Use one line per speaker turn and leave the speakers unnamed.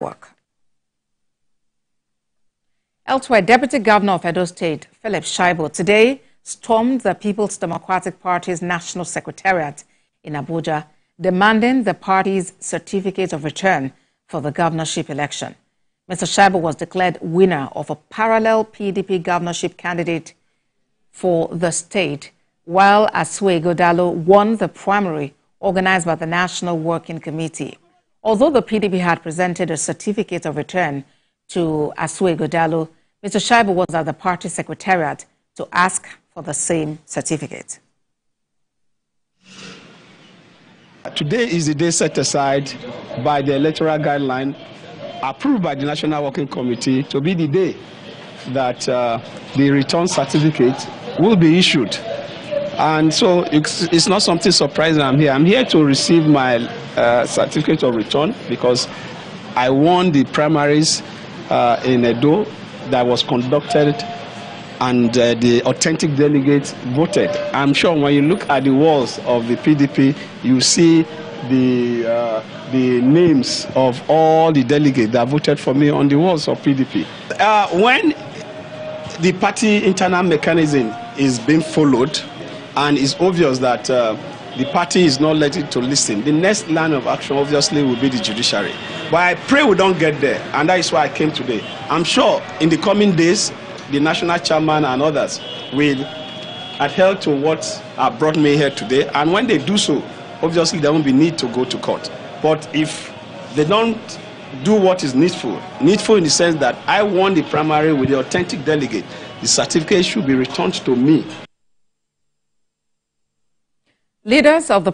work. Elsewhere, Deputy Governor of Edo State, Philip Shaibu, today stormed the People's Democratic Party's National Secretariat in Abuja, demanding the party's certificate of return for the governorship election. Mr. Shaibu was declared winner of a parallel PDP governorship candidate for the state, while Asue Ighodalo won the primary organized by the National Working Committee. Although the PDP had presented a certificate of return to Asue Ighodalo, Mr. Shaibu was at the party secretariat to ask for the same certificate.
Today is the day set aside by the electoral guideline approved by the National Working Committee to be the day that uh, the return certificate will be issued. And so it's, it's, not something surprising I'm here. I'm here to receive my uh, certificate of return because I won the primaries uh, in Edo that was conducted and uh, the authentic delegates voted. I'm sure when you look at the walls of the PDP, you see the, uh, the names of all the delegates that voted for me on the walls of PDP. Uh, when the party internal mechanism is being followed, and it's obvious that uh, the party is not ready to listen, the next line of action obviously will be the judiciary. But I pray we don't get there, and that is why I came today. I'm sure in the coming days, the national chairman and others will adhere to what brought me here today. And when they do so, obviously there won't be need to go to court. But if they don't do what is needful, needful in the sense that I won the primary with the authentic delegate, the certificate should be returned to me.
Leaders of the